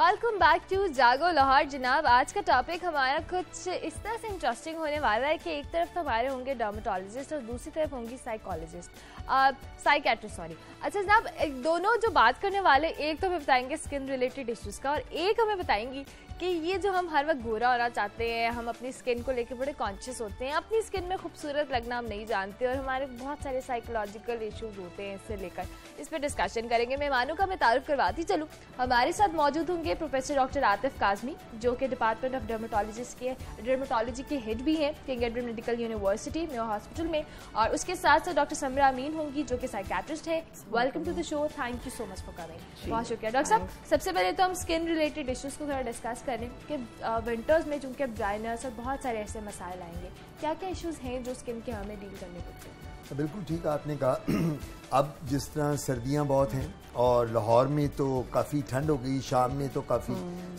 Welcome back to जागो लाहौर जनाब, आज का टॉपिक हमारा कुछ इस तरह से इंटरेस्टिंग होने वाला है कि एक तरफ़ तो हमारे होंगे डॉमेटोलॉजिस्ट और दूसरी तरफ़ होंगी साइकोलॉजिस्ट साइकेट्रिस्ट सॉरी अच्छा जनाब दोनों जो बात करने वाले, एक तो हमें बताएँगे स्किन रिलेटेड इश्यूज़ का और एक हमें बताएँगी कि ये जो हम हर वक्त गोरा होना चाहते हैं हम अपनी स्किन को लेकर बड़े कॉन्शियस होते हैं अपनी स्किन में खूबसूरत लगना हम नहीं जानते और हमारे बहुत सारे साइकोलॉजिकल इश्यूज़ होते हैं इससे लेकर। इस पर डिस्कशन करेंगे। मेहमानों का मैं तारुफ करवाती चलूँ। हमारे साथ मौजूद होंगे प्रोफेसर डॉक्टर आतिफ काजमी जो कि डिपार्टमेंट ऑफ़ डर्माटोलॉजिस्ट के डर्माटोलॉजी के हेड भी हैं किंग एडवर्ड मेडिकल यूनिवर्सिटी में हॉस्पिटल में। और उसके साथ साथ डॉक्टर समरा अमीन होंगी जो कि साइकेट्रिस्ट है। Welcome to the show thank you so much for coming बहुत शुक्रिया। डॉक्टर साहब सबसे पहले तो हम स्किन रिलेटेड इश्यूज़ को थोड़ा डिस्कस करें कि विंटर्स में चूँकि अब ड्राइनेस और बहुत सारे ऐसे मसाइल आएँगे क्या क्या इश्यूज़ हैं जो स्किन के हमें डील करने पड़ते हैं? बिल्कुल ठीक आपने कहा। अब जिस तरह सर्दियाँ बहुत हैं और लाहौर में तो काफ़ी ठंड हो गई शाम में तो काफ़ी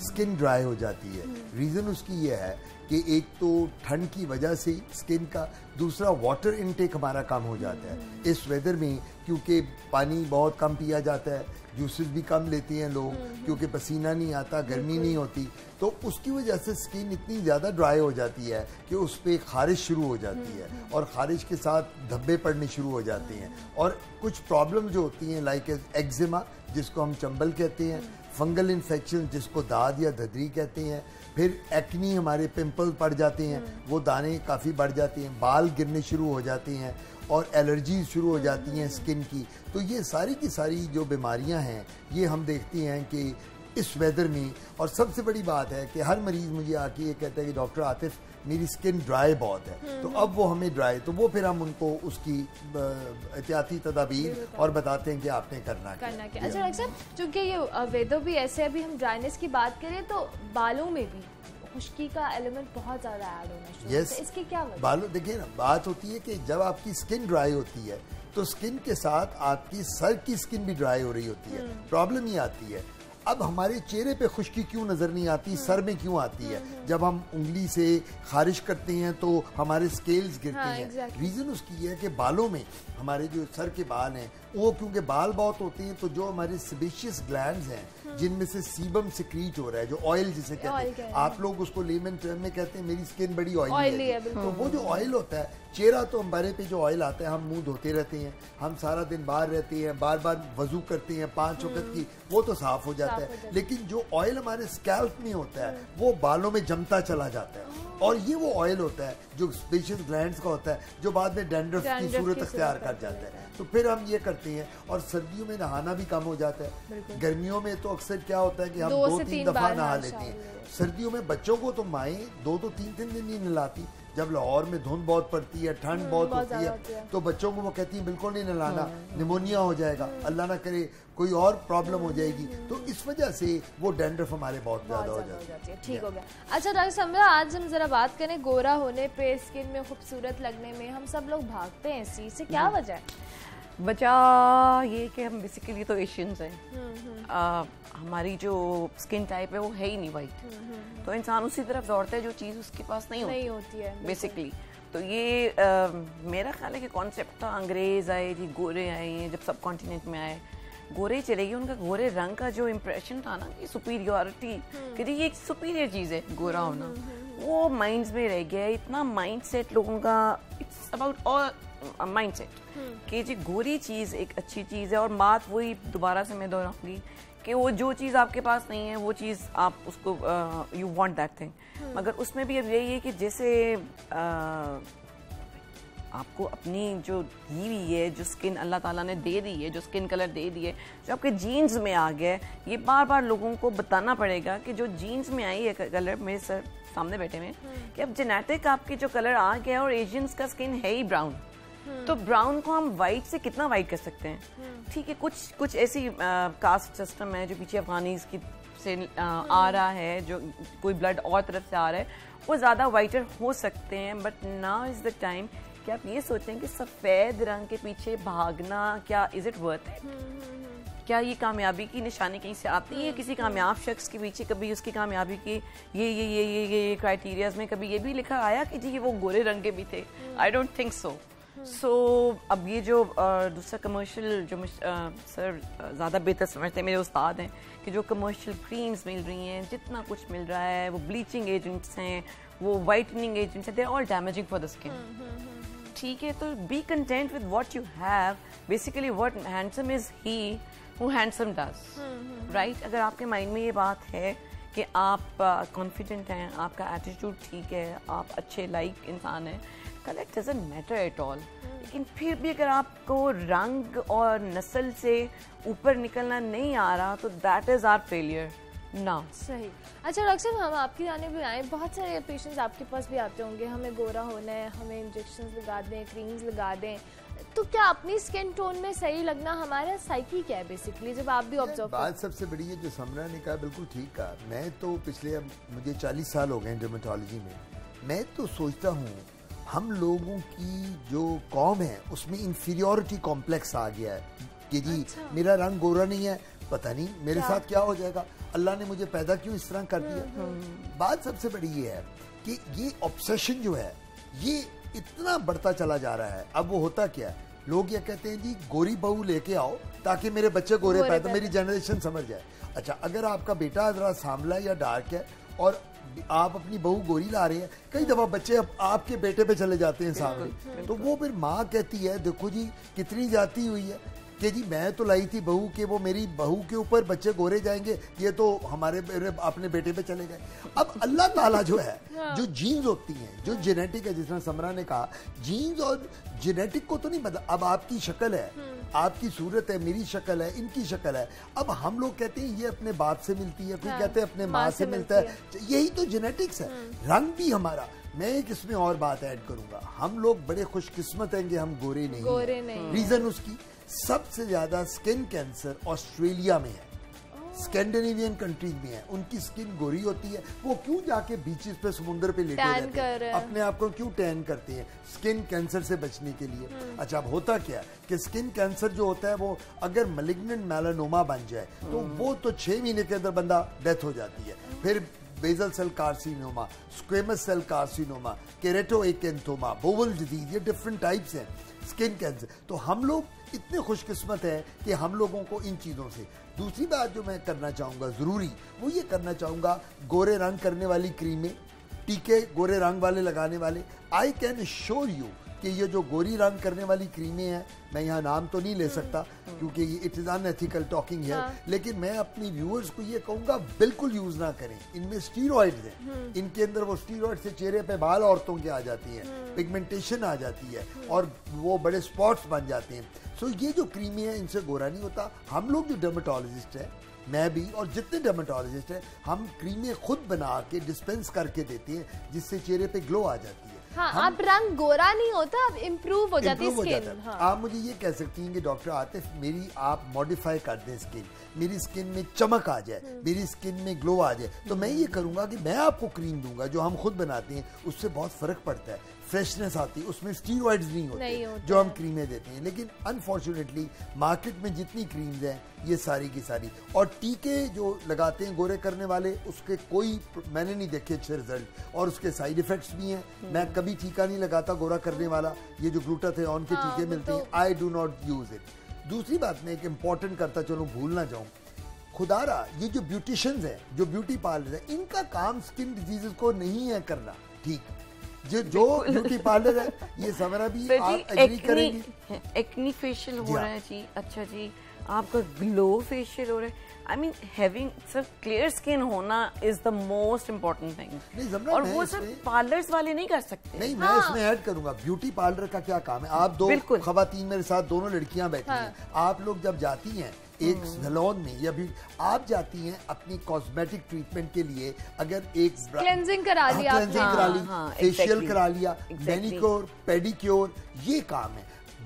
स्किन ड्राई हो जाती है। रीज़न उसकी यह है कि एक तो ठंड की वजह से स्किन का दूसरा वाटर इनटेक हमारा कम हो जाता है। इस वेदर में क्योंकि पानी बहुत कम पिया जाता है जूसेस भी कम लेती हैं लोग क्योंकि पसीना नहीं आता गर्मी नहीं होती। तो उसकी वजह से स्किन इतनी ज़्यादा ड्राई हो जाती है कि उस पर खारिश शुरू हो जाती है और खारिश के साथ धब्बे पड़ने शुरू हो जाते हैं। और कुछ प्रॉब्लम जो होती हैं लाइक एक्जिमा जिसको हम चंबल कहते हैं फंगल इन्फेक्शन जिसको दाद या धदरी कहते हैं फिर एक्नी हमारे पिंपल पड़ जाते हैं वो दाने काफ़ी बढ़ जाते हैं बाल गिरने शुरू हो जाते हैं। और एलर्जी शुरू हो जाती हैं स्किन की। तो ये सारी की सारी जो बीमारियाँ हैं ये हम देखते हैं कि इस वेदर में। और सबसे बड़ी बात है कि हर मरीज़ मुझे आके ये कहता है कि डॉक्टर आतिफ मेरी स्किन ड्राई बहुत है। तो अब वो हमें ड्राई तो वो फिर हम उनको उसकी एहतियाती तदाबीर और बताते हैं कि आपने करना करना क्या। अच्छा डॉक्टर साहब चूँकि ये वेदर भी ऐसे अभी हम ड्राइनेस की बात करें तो बालों में भी खुश्की का एलिमेंट बहुत ज़्यादा ऐड होना शुरू yes. इसकी क्या वजह? बालों देखिए ना बात होती है कि जब आपकी स्किन ड्राई होती है तो स्किन के साथ आपकी सर की स्किन भी ड्राई हो रही होती है। Problem hmm. ये आती है अब हमारे चेहरे पे खुश्की क्यों नज़र नहीं आती? हम्म। सर में क्यों आती है? हम्म, जब हम उंगली से खारिश करते हैं तो हमारे स्केल्स गिरते हाँ, हैं। रीजन उसकी है कि बालों में हमारे जो सर के बाल हैं वो क्योंकि बाल बहुत होते हैं तो जो हमारे सिबिशियस ग्लैंड हैं जिनमें से सीबम सिक्रीट हो रहा है जो ऑयल जिसे कहते हैं। आप लोग उसको लेमन टर्म में कहते हैं मेरी स्किन बड़ी ऑयली है तो वो जो ऑयल होता है चेहरा तो हमारे पे जो ऑयल आता है हम मुँह धोते रहते हैं हम सारा दिन बाहर रहते हैं बार बार वज़ू करते हैं पाँच वक्त की वो तो साफ़ हो जाता है। लेकिन जो ऑयल हमारे स्कैल्प में होता है वो बालों में जमता चला जाता है। और ये वो ऑयल होता है जो स्पेशल ग्लैंड का होता है जो बाद में डेंड्रफ की सूरत अख्तियार कर जाता है। तो फिर हम ये करते हैं और सर्दियों में नहाना भी कम हो जाता है। गर्मियों में तो अक्सर क्या होता है कि हम दो, दो तीन दफ़ा नहा लेते हैं। सर्दियों में बच्चों को तो माए दो दो तीन तीन दिन नहीं नहलाती। जब लाहौर में धुंध बहुत पड़ती है ठंड हम्म, बहुत होती है तो बच्चों को वो कहती है बिल्कुल नहीं नहलाना निमोनिया हाँ। हो जाएगा। हम्म। अल्लाह ना करे कोई और प्रॉब्लम हो जाएगी। तो इस वजह से वो डेंड्रफ हमारे बहुत ज़्यादा हो जाती है। ठीक हो गया। अच्छा डॉक्टर समरा आज हम जरा बात करें गोरा होने पे स्किन में खूबसूरत लगने में। हम सब लोग भागते हैं इस चीज़ से। क्या हम्म। वजह है? वजह ये कि हम बेसिकली तो एशियंस हैं। हमारी जो स्किन टाइप है वो है ही नहीं वाइट तो इंसान उसी तरफ़ दौड़ता है जो चीज़ उसके पास नहीं, नहीं होती है बेसिकली तो ये आ, मेरा ख्याल है कि कॉन्सेप्ट था अंग्रेज़ आए जी गोरे आए हैं जब सब कॉन्टिनेंट में आए गोरे चले गए उनका गोरे रंग का जो इम्प्रेशन था ना कि सुपीरियोरिटी हम्म। कि ये एक सुपीरियर चीज़ है गोरा होना। हम्म, हम्म, वो माइंड्स में रह गया इतना माइंड सेट लोगों का it's about all mind set कि जी गोरी चीज़ एक अच्छी चीज़ है और बात वही दोबारा से मैं दोहराऊँगी कि वो जो चीज़ आपके पास नहीं है वो चीज़ आप उसको यू वांट दैट थिंग मगर उसमें भी अब यही है कि जैसे uh, आपको अपनी जो दी हुई है जो स्किन अल्लाह ताला ने दे दी है जो स्किन कलर दे दी है जो आपके जीन्स में आ गया है ये बार बार लोगों को बताना पड़ेगा कि जो जीन्स में आई है कलर मेरे सर सामने बैठे हुए हम्म। कि अब जेनेटिक आपके जो कलर आ गया है और एशियंस का स्किन है ही ब्राउन हम्म। तो ब्राउन को हम वाइट से कितना वाइट कर सकते हैं? हम्म। ठीक है कुछ कुछ ऐसी कास्ट सिस्टम है जो पीछे अफगानीज की से आ, आ रहा है जो कोई ब्लड और तरफ़ से आ रहा है वो ज़्यादा वाइटर हो सकते हैं but now is the time कि आप ये सोचें कि सफ़ेद रंग के पीछे भागना क्या इज़ इट वर्थ इट क्या ये कामयाबी की निशानी कहीं से आती है? किसी कामयाब शख्स के पीछे कभी उसकी कामयाबी की ये ये ये ये ये क्राइटेरियाज में कभी ये भी लिखा आया कि जी वो गोरे रंग के भी थे? I don't think so so so, अब ये जो दूसरा कमर्शियल जो सर ज़्यादा बेहतर समझते हैं मेरे उस्ताद हैं कि जो कमर्शियल क्रीम्स मिल रही हैं जितना कुछ मिल रहा है वो ब्लीचिंग एजेंट्स हैं वो वाइटनिंग एजेंट्स हैं they are all damaging for the skin ठीक है तो be content with what you have basically what handsome is he who handsome does right अगर आपके माइंड में ये बात है कि आप कॉन्फिडेंट uh, हैं आपका एटीट्यूड ठीक है आप अच्छे लाइक like इंसान हैं collect doesn't matter at all लेकिन फिर भी अगर आपको रंग और नस्ल से ऊपर निकलना नहीं आ रहा तो दैट इज़ आर फेलियर ना सही। अच्छा डॉक्टर साहब हम आपकी जाने भी आए। बहुत सारे पेशेंट्स आपके पास भी आते होंगे। हमें गोरा होना है हमें इंजेक्शन लगा दें क्रीम्स लगा दें। तो क्या अपनी स्किन टोन में सही लगना हमारा साइकी क्या है बेसिकली जब आप भी ऑब्ज़र्व बात सबसे बड़ी है जो समरा ने कहा बिल्कुल ठीक कहा मैं तो पिछले अब मुझे 40 साल हो गए डर्मेटोलॉजी में मैं तो सोचता हूँ हम लोगों की जो कॉम है उसमें इंफीरियोरिटी कॉम्प्लेक्स आ गया है कि जी अच्छा। मेरा रंग गोरा नहीं है पता नहीं मेरे क्या? साथ क्या हो जाएगा अल्लाह ने मुझे पैदा क्यों इस तरह कर दिया हम्म, हम्म। बात सबसे बड़ी ये है कि ये ऑब्सेशन जो है ये इतना बढ़ता चला जा रहा है। अब वो होता क्या है? लोग ये कहते हैं जी गोरी बहू लेके आओ ताकि मेरे बच्चे गोरे पाए तो मेरी जनरेशन समझ जाए। अच्छा अगर आपका बेटा जरा सामला या डार्क है और आप अपनी बहू गोरी ला रहे हैं कई दफ़ा बच्चे अब आपके बेटे पे चले जाते हैं सामने। तो वो फिर माँ कहती है देखो जी कितनी जाती हुई है। कि जी मैं तो लाई थी बहू के वो मेरी बहू के ऊपर बच्चे गोरे जाएँगे ये तो हमारे अपने बेटे पे चले गए। अब अल्लाह ताला जो है हाँ। जो जीन्स होती हैं जो जेनेटिक है जिस तरह समरा ने कहा जीन्स और जेनेटिक को तो नहीं बता अब आपकी शक्ल है हम्म। आपकी सूरत है मेरी शक्ल है इनकी शक्ल है। अब हम लोग कहते हैं ये अपने बाप से मिलती है कोई हाँ, कहते हैं अपने माँ से, मिलता है। यही तो जेनेटिक्स है। हम्म। रंग भी हमारा। मैं एक इसमें और बात ऐड करूँगा। हम लोग बड़े खुशकिस्मत हैं कि हम गोरे नहीं गोरे नहीं रीजन उसकी। सबसे ज़्यादा स्किन कैंसर ऑस्ट्रेलिया में है। स्कैंडिनेवियन कंट्रीज़ में है। उनकी स्किन गोरी होती है। वो क्यों जाके बीचेस पे समुद्र पे लेटे रहते हैं? अपने आप को क्यों टैन करते हैं? स्किन कैंसर से बचने के लिए। हम्म। अच्छा अब होता क्या है कि स्किन कैंसर जो होता है वो अगर मलिग्नेंट मेलानोमा बन जाए तो हम्म। वो तो छह महीने के अंदर बंदा डेथ हो जाती है। फिर basal cell carcinoma squamous cell carcinoma keratoacanthoma Bowen disease ये डिफरेंट टाइप्स हैं। स्किन कैंसर तो हम लोग इतने खुशकिस्मत हैं कि हम लोगों को इन चीज़ों से। दूसरी बात जो मैं करना चाहूँगा ज़रूरी, वो ये करना चाहूँगा, गोरे रंग करने वाली क्रीमें टीके गोरे रंग वाले लगाने वाले आई कैन श्योर यू कि ये जो गोरी रंग करने वाली क्रीमें हैं मैं यहाँ नाम तो नहीं ले हम्म, सकता हम्म। क्योंकि ये इट इज़ अनएथिकल टॉकिंग है। लेकिन मैं अपनी व्यूअर्स को ये कहूँगा बिल्कुल यूज़ ना करें। इनमें स्टीरोइड हैं हम्म। इनके अंदर वो स्टीरोइड से चेहरे पे बाल औरतों के आ जाती हैं पिगमेंटेशन आ जाती है और वो बड़े स्पॉट्स बन जाते हैं। सो ये जो क्रीमें हैं इनसे गोरा नहीं होता। हम लोग जो डर्माटोलॉजिस्ट हैं मैं भी और जितने डर्माटोलॉजिस्ट हैं हम क्रीमें खुद बना के डिस्पेंस करके देते हैं जिससे चेहरे पे ग्लो आ जाती है। हाँ, आप रंग गोरा नहीं होता अब इम्प्रूव हो जाती है स्किन हाँ। आप मुझे ये कह सकती हैं कि डॉक्टर आतिफ मेरी आप मॉडिफाई कर दें स्किन मेरी स्किन में चमक आ जाए हम्म। मेरी स्किन में ग्लो आ जाए तो मैं ये करूँगा कि मैं आपको क्रीम दूँगा जो हम खुद बनाते हैं उससे बहुत फ़र्क पड़ता है फ्रेशनेस आती है उसमें स्टीरॉइड्स नहीं होते नहीं होते। जो हम क्रीमें देते हैं। लेकिन अनफॉर्चुनेटली मार्केट में जितनी क्रीम्स हैं ये सारी की सारी। और टीके जो लगाते हैं गोरे करने वाले उसके कोई मैंने नहीं देखे अच्छे रिज़ल्ट और उसके साइड इफेक्ट्स भी हैं। हम्म। मैं कभी टीका नहीं लगाता गोरा करने वाला। ये जो ग्लूटाथियोन के हाँ, टीके मिलते हैं I do not use it दूसरी बात मैं एक इंपॉर्टेंट करता चलो भूल ना जाऊँ। खुदारा ये जो ब्यूटिशियंस हैं जो ब्यूटी पार्लर है इनका काम स्किन डिज़ीज़ को नहीं है करना। ठीक। जो जो ब्यूटी पार्लर है ये समरा भी आप एग्री करेंगे? एक्नी फेशियल हो रहा है। जी अच्छा जी आपका ग्लो फेशियल हो रहा है। I mean having sir clear skin होना is the most important thing और वो सर पार्लर्स वाले नहीं कर सकते। नहीं हाँ। मैं इसमें ऐड करूँगा। ब्यूटी पार्लर का क्या काम है? आप दो खवातीन मेरे साथ दोनों लड़कियाँ बैठी हाँ। हैं। आप लोग जब जाती हैं एक सलोन हम्म। में या भी आप जाती हैं अपनी कॉस्मेटिक ट्रीटमेंट के लिए अगर एक क्लेंजिंग करा लिया क्लेंजिंग हाँ, करा ली फेशियल हाँ, करा लिया मैनिक्योर पेडिक्योर ये काम है।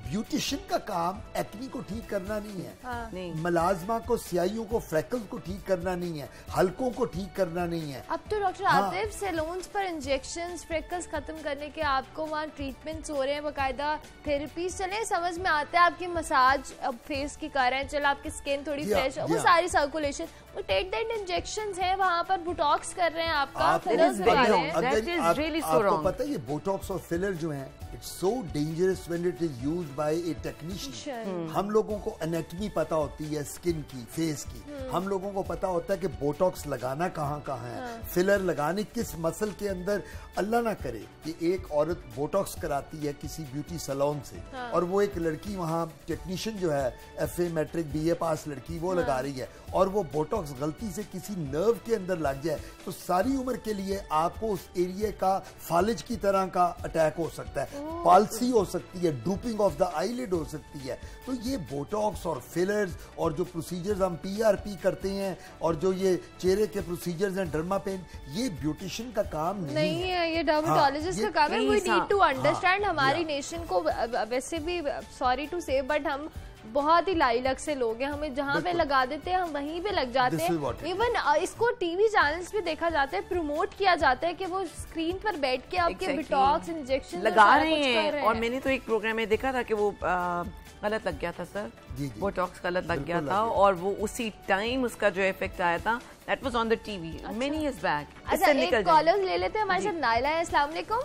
ब्यूटिशियन का काम एक्नी को ठीक करना नहीं है हाँ। नहीं। मलाजमा को सियाइयों को फ्रैकल्स को ठीक करना नहीं है हल्कों को ठीक करना नहीं है अब तो डॉक्टर हाँ। आतिफ सैलून्स पर इंजेक्शन फ्रैकल्स खत्म करने के आपको वहाँ ट्रीटमेंट हो रहे हैं बकायदा थेरेपी चले समझ में आता है आपकी मसाज अब फेस की कर रहे हैं चलो आपकी स्किन थोड़ी फ्रेश वो सारी सर्कुलेशन वो दैट इंजेक्शन है वहाँ पर बुटॉक्स कर रहे हैं आपका फिलर्स आपको पता है ये बोटॉक्स और फिलर जो है it's so dangerous when it is used by a technician हम लोगों को एनेटमी पता होती है स्किन की फेस की। Hmm. हम लोगों को पता होता है कि बोटॉक्स लगाना कहाँ कहाँ है। हाँ. फिलर लगाने किस मसल के अंदर अल्लाह ना करे कि एक औरत बोटॉक्स कराती है किसी ब्यूटी सलोन से। हाँ. और वो एक लड़की वहाँ टेक्नीशियन जो है F A matric B A pass लड़की वो हाँ. लगा रही है। और वो बोटॉक्स गलती से किसी नर्व के अंदर लग जाए तो सारी उम्र के लिए आपको उस एरिया का फालिज की तरह का अटैक हो सकता है। पालसी हो सकती है ड्रूपिंग ऑफ़ द आईलिड हो सकती है। तो ये बोटॉक्स और फिलर्स और जो प्रोसीजर्स हम पीआरपी करते हैं और जो ये चेहरे के प्रोसीजर्स हैं डर्मा पेन ये ब्यूटिशियन का काम नहीं, नहीं है। ये डर्माटोलॉजिस्ट हाँ, का काम है वी नीड टू अंडरस्टैंड हमारी नेशन को वैसे भी सॉरी टू से बट हम बहुत ही लाइलक से लोग हैं। हमें जहाँ पे लगा देते हैं हम वहीं पे लग जाते हैं। इवन इसको टीवी चैनल्स पे देखा जाता है प्रमोट किया जाता है कि वो स्क्रीन पर बैठ के आपके बिटॉक्स इंजेक्शन लगा रहे हैं। और मैंने तो एक प्रोग्राम में देखा था कि वो गलत लग गया था सर। बोटॉक्स गलत लग गया था और वो उसी टाइम उसका जो इफ़ेक्ट आया था that was on the TV many years back अच्छा एक कॉलर ले लेते हैं हमारे साथ। नाइला है अस्सलाम वालेकुम।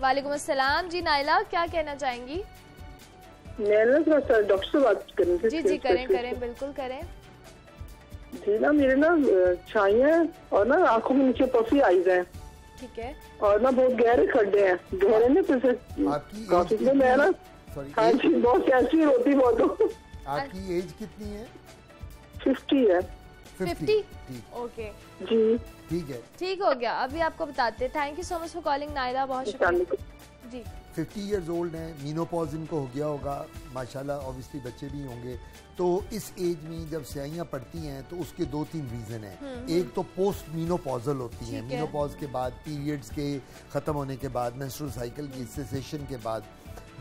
वालेकुम। अस्सलाम। जी नाइला क्या कहना चाहेंगी? डॉक्टर से बात करनी थी जी जी करें करें बिल्कुल करें। जी ना मेरे ना छाइया और ना आँखों के नीचे पफी आईज है। ठीक है। और ना बहुत गहरे खड्डे हैं। गहरे ना काफ़ी में मैं ना हाँ? जी बहुत कैसी रोती बहुत। आपकी एज कितनी है? फिफ्टी है। Fifty okay. जी। ठीक है। ठीक हो गया। अभी आपको बताते thank you so much for calling Naira. बहुत शुक्रिया। जी। फिफ्टी ईयर्स ओल्ड हैं मीनोपॉज इनको हो गया होगा माशाल्लाह ऑब्वियसली बच्चे भी होंगे। तो इस एज में जब स्याहियाँ पड़ती हैं तो उसके दो तीन रीज़न हैं। हम्म, हम्म। एक तो पोस्ट मीनोपॉजल होती हैं। मीनोपॉज के बाद पीरियड्स के ख़त्म होने के बाद मेंस्ट्रुअल साइकिल की सेशन के बाद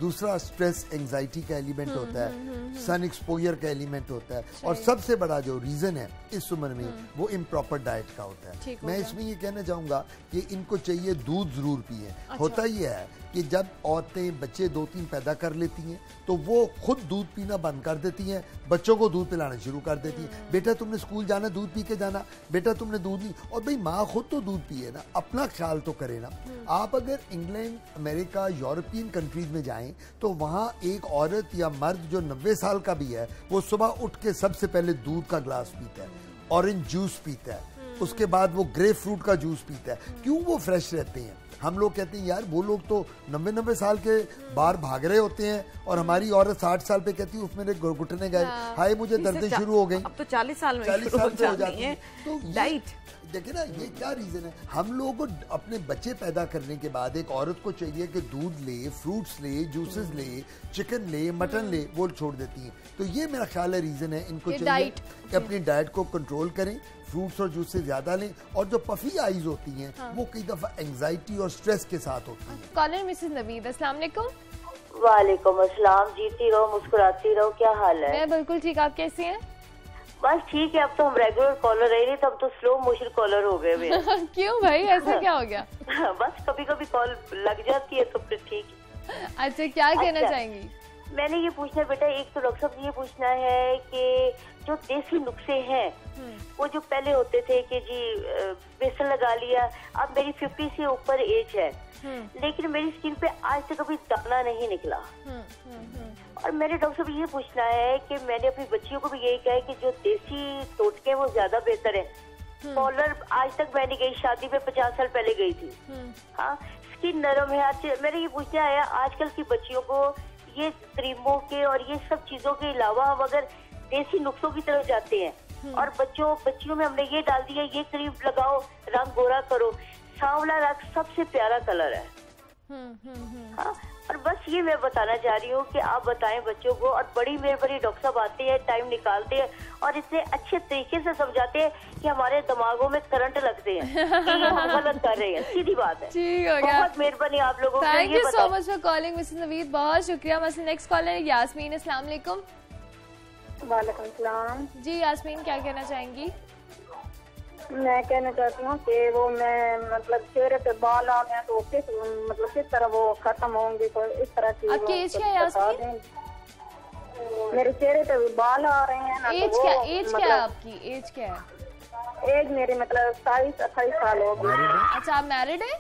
दूसरा स्ट्रेस एंजाइटी का एलिमेंट हम्म, होता है सन एक्सपोजर का एलिमेंट होता है। और सबसे बड़ा जो रीजन है इस उम्र में वो इम्प्रॉपर डाइट का होता है। मैं इसमें ये कहना चाहूँगा कि इनको चाहिए दूध ज़रूर पिए। अच्छा। होता ही है कि जब औरतें बच्चे दो तीन पैदा कर लेती हैं तो वो खुद दूध पीना बंद कर देती हैं बच्चों को दूध पिलाना शुरू कर देती हैं। हम्म। बेटा तुमने स्कूल जाना दूध पी के जाना। बेटा तुमने दूध नहीं। और भाई माँ खुद तो दूध पिए ना। अपना ख्याल तो करे ना। हम्म। आप अगर इंग्लैंड अमेरिका यूरोपियन कंट्रीज़ में जाएँ तो वहाँ एक औरत या मर्द जो नब्बे साल का भी है वो सुबह उठ के सबसे पहले दूध का ग्लास पीता है ऑरेंज हम्म। जूस पीता है। उसके बाद वो ग्रेप फ्रूट का जूस पीता है। क्यों वो फ्रेश रहते हैं? हम लोग कहते हैं यार वो लोग तो नब्बे नब्बे साल के बाहर भाग रहे होते हैं और हमारी औरत साठ साल पे कहती है उसमें घुटने गए। हाँ। हाय मुझे दर्दें शुरू हो गई। अब तो चालीस साल में चालीस साल हो जाती है। तो डाइट देखिए ना ये क्या रीजन है? हम लोगों को अपने बच्चे पैदा करने के बाद एक औरत को चाहिए कि दूध ले फ्रूट्स ले जूसेस ले चिकन ले मटन ले वो छोड़ देती है। तो ये मेरा ख्याल है रीजन है इनको चाहिए कि अपनी डाइट को कंट्रोल करें फ्रूट्स और जूस से ज़्यादा लें और जो पफी आईज होती हैं हाँ। वो कई दफ़ा एंजाइटी और स्ट्रेस के साथ होती है। कॉलर मिसेस नवीद अस्सलाम वालेकुम वालेकुम अस्सलाम जीती रहो मुस्कुराती रहो क्या हाल है? मैं बिल्कुल ठीक आप कैसे हैं? बस ठीक है अब तो हम रेगुलर कॉलर रहे नहीं तब तो स्लो मोशन कॉलर हो गए क्यों भाई? ऐसा क्या हो गया? बस कभी कभी कॉल लग जाती है तो फिर ठीक। अच्छा क्या कहना अच्छा, चाहेंगी? मैंने ये पूछना बेटा एक तो डॉक्टर साहब ये पूछना है कि जो देसी नुस्खे हैं हम्म। वो जो पहले होते थे कि जी बेसन लगा लिया अब मेरी फिफ्टी से ऊपर एज है। हम्म। लेकिन मेरी स्किन पे आज तक कभी दाना नहीं निकला। हम्म, और मेरे डॉक्टर साहब ये पूछना है कि मैंने अपनी बच्चियों को भी यही कहा है कि जो देसी टोटके वो ज़्यादा बेहतर है। कॉलर आज तक मैंने गई शादी में पचास साल पहले गई थी। हाँ स्किन नरम है आज मेरे ये पूछना है आजकल की बच्चियों को ये क्रीमों के और ये सब चीज़ों के अलावा हम अगर देसी नुस्खों की तरफ़ जाते हैं हम्म। और बच्चों बच्चियों में हमने ये डाल दिया ये क्रीम लगाओ रंग गोरा करो। सांवला रंग सबसे प्यारा कलर है। हम्म, हम्म, हाँ और बस ये मैं बताना चाह रही हूँ कि आप बताएँ बच्चों को और बड़ी मेहरबानी डॉक्टर साहब आते हैं टाइम निकालते हैं और इतने अच्छे तरीके से समझाते हैं कि हमारे दिमागों में करंट लगते हैं कि हम गलत कर रहे हैं। सीधी बात है। ठीक हो गया। बहुत मेहरबानी आप लोगों thank you so much for calling Mrs Naveed बहुत शुक्रिया। मसल नेक्स्ट कॉलर यासमीन अस्सलाम वालेकुम वालेकुम जी यासमीन क्या कहना चाहेंगी? मैं कहना चाहती हूँ कि वो मैं मतलब चेहरे पे बाल आ गए तो किस मतलब किस तरह वो खत्म होंगे तो इस तरह की आपकी एज क्या है मेरे चेहरे पे बाल आ रहे हैं ना एज तो क्या एज क्या है आपकी? एज क्या है? एज मेरी मतलब सताईस अट्ठाईस साल हो गई अच्छा आप मैरिड है?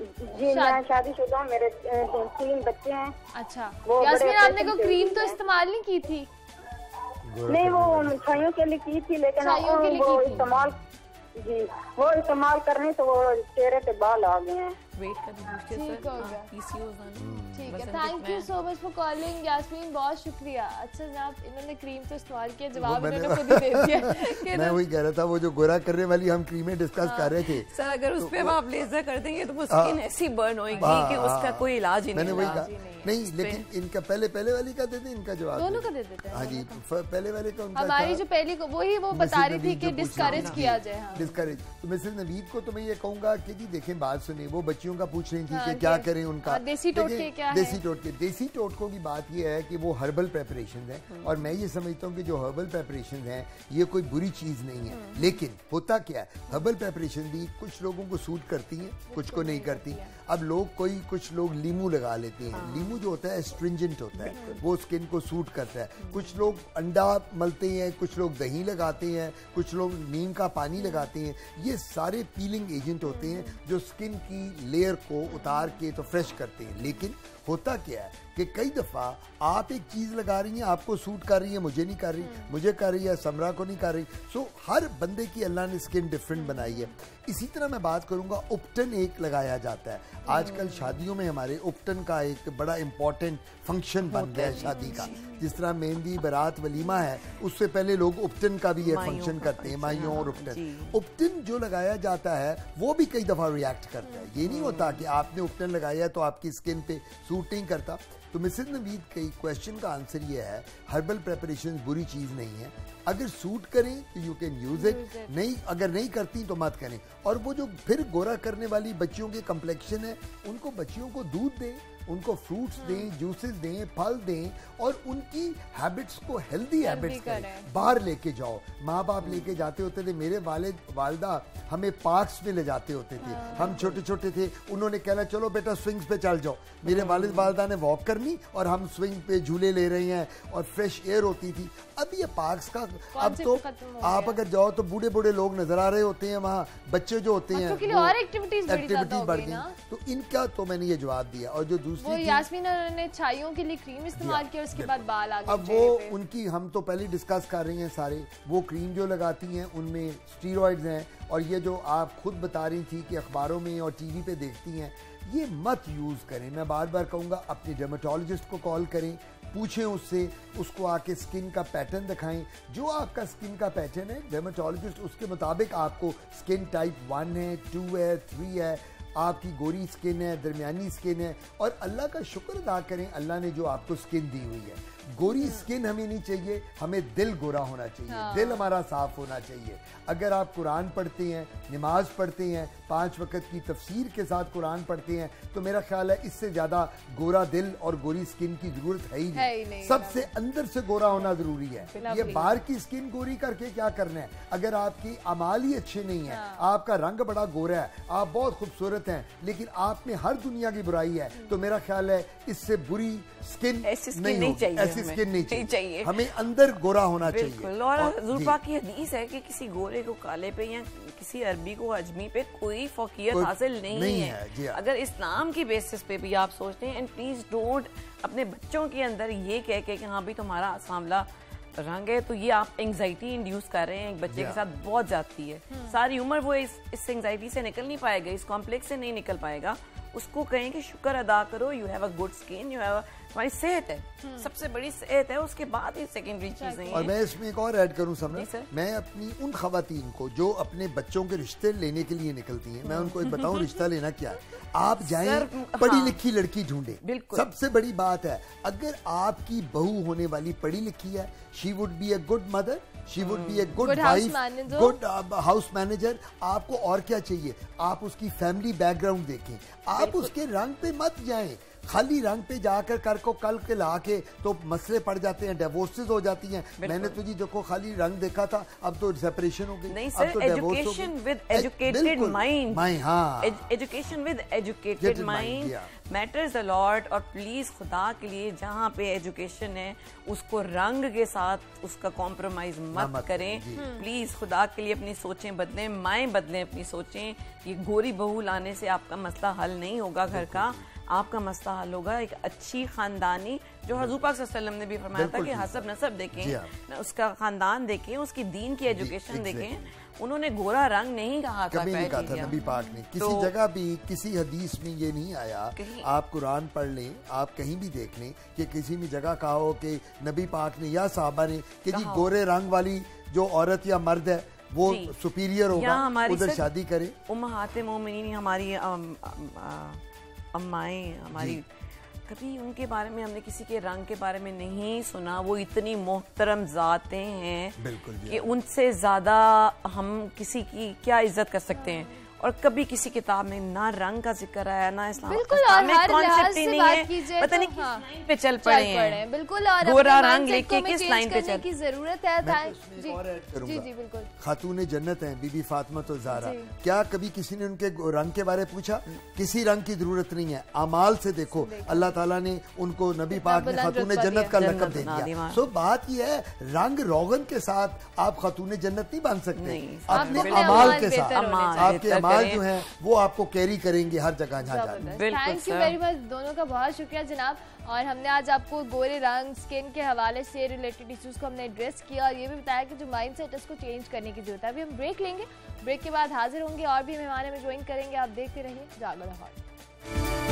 जी मैं शादी शादीशुदा हूँ मेरे तीन बच्चे हैं। अच्छा। यास्मीन आपने को क्रीम तो इस्तेमाल नहीं की थी? नहीं वो मिठाइयों के लिए की थी लेकिन वो इस्तेमाल जी वो इस्तेमाल करने तो वो चेहरे पे बाल आ गए हैं। वेट कर ठीक हो गया। ठीक है thank you so much for calling Yasmeen बहुत शुक्रिया। अच्छा जनाब इन्होंने क्रीम तो इस्तेमाल किया जवाब इन्होंने खुद ही दे दिया। मैं वही कह रहा था वो जो गोरा करने वाली हम क्रीमें डिस्कस कर रहे थे सर अगर उस तो पे आप लेजर कर देंगे तो वो स्किन हाँ। ऐसी बर्न होगी कि हाँ, उसका हाँ। कोई इलाज ही नहीं मैंने वही कहा। नहीं लेकिन इनका पहले पहले वाली का देते इनका जवाब दोनों का दे। देते हाँ जी पहले वाले का हमारी जो पहली वही वो बता रही थी कि डिस्करेज किया जाए डिस्करेज तो मिसेज नवीद को तो मैं ये कहूँगा कि जी देखें बात सुने वो बच्चियों का पूछ रही थी कि क्या करें उनका। हाँ, देसी टोटके क्या देसी टोटके देसी टोटकों की बात यह है कि वो हर्बल प्रेपरेशन है। हम्म। और मैं ये समझता हूँ कि जो हर्बल प्रेपरेशन है ये कोई बुरी चीज़ नहीं है। लेकिन होता क्या है हर्बल प्रेपरेशन भी कुछ लोगों को सूट करती है कुछ को नहीं करती। अब लोग कोई कुछ लोग लीमू लगा लेते हैं। हाँ। लीमू जो होता है स्ट्रिंजेंट होता है। वो स्किन को सूट करता है। कुछ लोग अंडा मलते हैं कुछ लोग दही लगाते हैं कुछ लोग नीम का पानी लगाते हैं। ये सारे पीलिंग एजेंट होते हैं जो स्किन की लेयर को उतार के तो फ्रेश करते हैं। लेकिन होता क्या है कि कई दफ़ा आप एक चीज़ लगा रही हैं आपको सूट कर रही है मुझे नहीं कर रही हम्म। मुझे कर रही है समरा को नहीं कर रही। सो हर बंदे की अल्लाह ने स्किन डिफरेंट बनाई है। इसी तरह मैं बात करूँगा उपटन एक लगाया जाता है। आजकल हम्म। शादियों में हमारे उपटन का एक बड़ा इंपॉर्टेंट फ़ंक्शन बन गया है शादी का। जिस तरह मेहंदी बारात वलीमा है उससे पहले लोग उपटन का भी ये फ़ंक्शन करते हैं माइयों और उपटन। उपटन जो लगाया जाता है वो भी कई दफ़ा रिएक्ट करता है। ये नहीं होता कि आपने उपटन लगाया है तो आपकी स्किन पे सूट नहीं करता। तो मिसेज नवीद के क्वेश्चन का आंसर ये है हर्बल प्रेपरेशन बुरी चीज़ नहीं है। अगर सूट करें तो यू कैन यूज़ इट नहीं अगर नहीं करती तो मत करें। और वो जो फिर गोरा करने वाली बच्चियों के कम्प्लेक्शन है उनको बच्चियों को दूध दें। उनको फ्रूट्स दें जूसेस दें फल दें और उनकी हैबिट्स को हेल्दी हैबिट्स करें। बाहर लेके जाओ। माँ बाप लेके जाते होते थे मेरे वाले वालदा हमें पार्क्स में ले जाते होते थे। हाँ। हम छोटे छोटे थे उन्होंने कहना चलो बेटा स्विंग्स पे चल जाओ। मेरे हाँ। वालिद वालदा ने वॉक करनी और हम स्विंग पे झूले ले रहे हैं और फ्रेश एयर होती थी। अब ये पार्क्स का अब तो आप अगर जाओ तो बूढ़े बूढ़े लोग नज़र आ रहे होते हैं वहाँ बच्चे जो होते हैं एक्टिविटीज़ बढ़ गई तो इनका तो मैंने ये जवाब दिया और जो दूसरी वो यास्मीन ने छाइयों के लिए क्रीम इस्तेमाल किया उसके बाद बाल आ गए अब वो उनकी हम तो पहले डिस्कस कर रही हैं सारे। वो क्रीम जो लगाती हैं उनमें स्टीरोइड्स हैं और ये जो आप खुद बता रही थी कि अखबारों में और टीवी पे देखती हैं ये मत यूज़ करें। मैं बार बार कहूँगा अपने डर्माटोलॉजिस्ट को कॉल करें पूछें उससे उसको आके स्किन का पैटर्न दिखाएँ। जो आपका स्किन का पैटर्न है डर्माटोलॉजिस्ट उसके मुताबिक आपको स्किन टाइप वन है टू है थ्री है आपकी गोरी स्किन है दरमिया स्किन है और अल्लाह का शुक्र अदा करें, अल्लाह ने जो आपको स्किन दी हुई है। गोरी स्किन हमें नहीं चाहिए हमें दिल गोरा होना चाहिए हाँ। दिल हमारा साफ़ होना चाहिए। अगर आप कुरान पढ़ते हैं नमाज़ पढ़ते हैं पाँच वक्त की तफसीर के साथ कुरान पढ़ते हैं तो मेरा ख्याल है इससे ज़्यादा गोरा दिल और गोरी स्किन की ज़रूरत है ही नहीं, नहीं सबसे अंदर से गोरा होना ज़रूरी है। ये बाहर की स्किन गोरी करके क्या करना है? अगर आपकी अमाल ही अच्छे नहीं है हाँ। आपका रंग बड़ा गोरा है आप बहुत खूबसूरत हैं लेकिन आप में हर दुनिया की बुराई है तो मेरा ख्याल है इससे बुरी स्किन नहीं चाहिए। ऐसी स्किन नहीं चाहिए, चाहिए हमें अंदर गोरा होना चाहिए। और जुल्फा की हदीस है कि किसी गोरे को काले पे या किसी अरबी को अजमी पे कोई फकीयत हासिल नहीं, नहीं है, है हाँ। अगर इस्लाम की बेसिस पे भी आप सोचते हैं एंड प्लीज़ डोंट अपने बच्चों के अंदर ये कह के कि हाँ भी तुम्हारा सांवला रंग है तो ये आप एंजाइटी इंड्यूस कर रहे हैं एक बच्चे के साथ बहुत जाती है। हम्म। सारी उम्र वो इस एंगजाइटी से निकल नहीं पाएगा इस कॉम्प्लेक्स से नहीं निकल पाएगा। उसको कहें कि शुक्र अदा करो you have a good skin you have हमारी सेहत है। हम्म। सबसे बड़ी सेहत है उसके बाद ही सेकेंडरी चीज़ें और मैं इसमें एक और ऐड करूँ समझ मैं अपनी उन खातन को जो अपने बच्चों के रिश्ते लेने के लिए निकलती हैं मैं उनको एक बताऊँ रिश्ता लेना क्या? है आप जाए पढ़ी हाँ, लिखी लड़की ढूंढे। सबसे बड़ी बात है अगर आपकी बहू होने वाली पढ़ी लिखी है she would be a good mother she would be a good wife good house manager आपको और क्या चाहिए? आप उसकी फैमिली बैकग्राउंड देखें। आप उसके रंग पे मत जाएँ। खाली रंग पे जाकर कर को कल के ला के तो मसले पड़ जाते हैं डिवोर्सेज हो जाती हैं। मैंने तो जी देखो खाली रंग देखा था अब तो सेपरेशन हो गई नहीं sir education with educated mind हाँ। Education with educated mind matters a lot और प्लीज़ खुदा के लिए जहाँ पे एजुकेशन है उसको रंग के साथ उसका कॉम्प्रोमाइज मत, मत करें। प्लीज़ खुदा के लिए अपनी सोचें बदलें माएँ बदलें अपनी सोचें। ये गोरी बहू लाने से आपका मसला हल नहीं होगा घर का। आपका मसला हल होगा एक अच्छी खानदानी जो हजू पाक ने भी फरमाया था कि हसब नसब देखें हाँ। उसका खानदान देखें उसकी दीन की एजुकेशन देखें उन्होंने गोरा रंग नहीं कहा था कभी नहीं कहा था नबी पाक ने। किसी तो, जगह भी किसी हदीस में ये नहीं आया आप कुरान पढ़ लें आप कहीं भी देख लें कि किसी भी जगह कहा हो कि नबी पाक ने या साहबा ने कि जी गोरे रंग वाली जो औरत या मर्द है वो सुपीरियर होगा उधर शादी करे। उम्महात मोमिनीन हमारी अम्माएँ हमारी कभी उनके बारे में हमने किसी के रंग के बारे में नहीं सुना। वो इतनी मोहतरम जाते हैं कि उनसे ज़्यादा हम किसी की क्या इज़्ज़त कर सकते हैं? और कभी किसी किताब में ना रंग का ज़िक्र आया ना इस्लाम बिल्कुल और हर लिहाज से बात कीजिए पता नहीं तो हाँ, लाइन पे चल पड़े हैं। बिल्कुल और गोरा रंग लेके किस लाइन पे चल की ज़रूरत है जी जी जी बिल्कुल। खातून जन्नत है बीबी फातिमा तो जारा। क्या कभी किसी ने उनके रंग के बारे पूछा? किसी रंग की ज़रूरत नहीं है। अमाल से देखो। अल्लाह ताला ने उनको नबी पाक ने खातून जन्नत का लकब दे दिया। सो बात यह है रंग रोगन के साथ आप खातून जन्नत नहीं बन सकते। अपने अमाल के साथ आपके अमाल जो है वो आपको कैरी करेंगे हर जगह जहाँ जाते थैंक यू वेरी मच दोनों का बहुत शुक्रिया जनाब। और हमने आज आपको गोरे रंग स्किन के हवाले से रिलेटेड इश्यूज़ को हमने एड्रेस किया और ये भी बताया कि जो माइंड सेट है उसको चेंज करने की ज़रूरत है। अभी हम ब्रेक लेंगे। ब्रेक के बाद हाजिर होंगे और भी मेहमान हमें ज्वाइन करेंगे। आप देखते रहिए जागो लाहौर